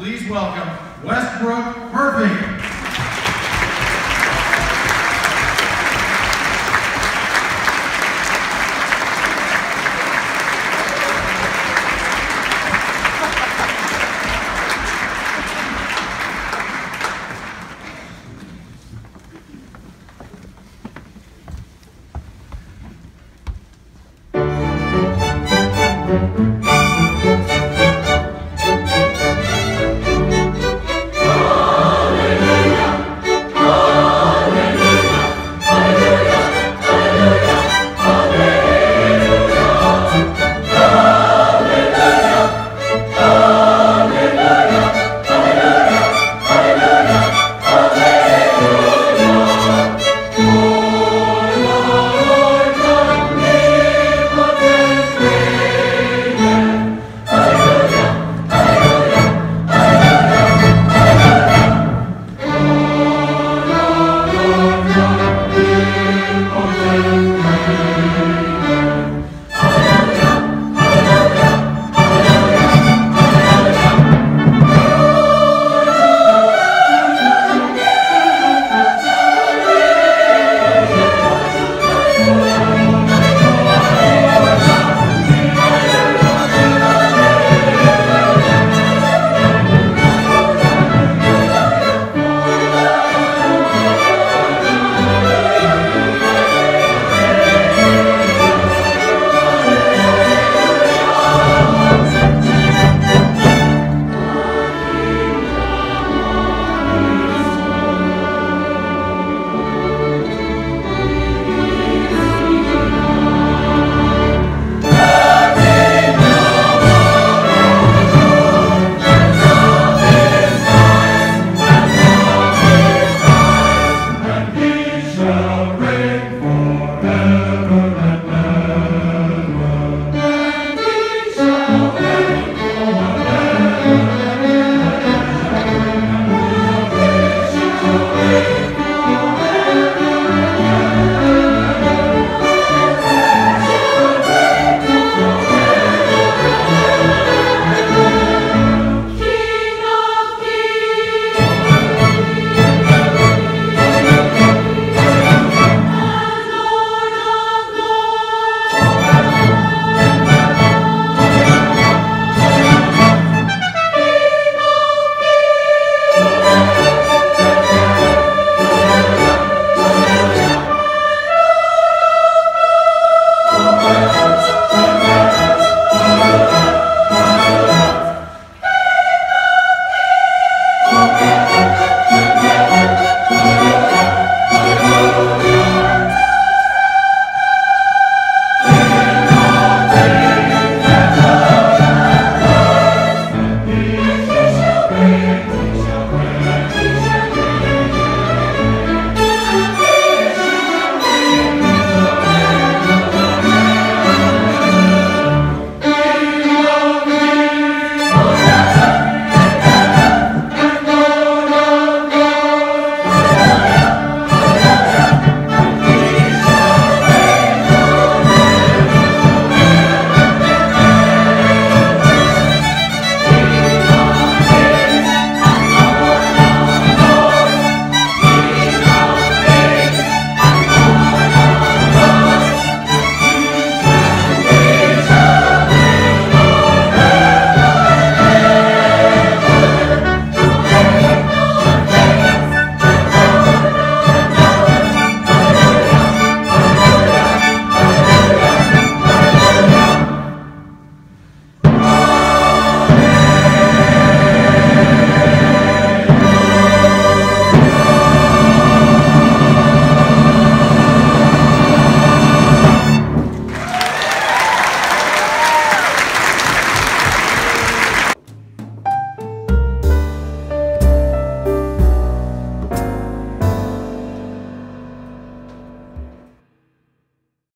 please welcome Westbrook Murphy.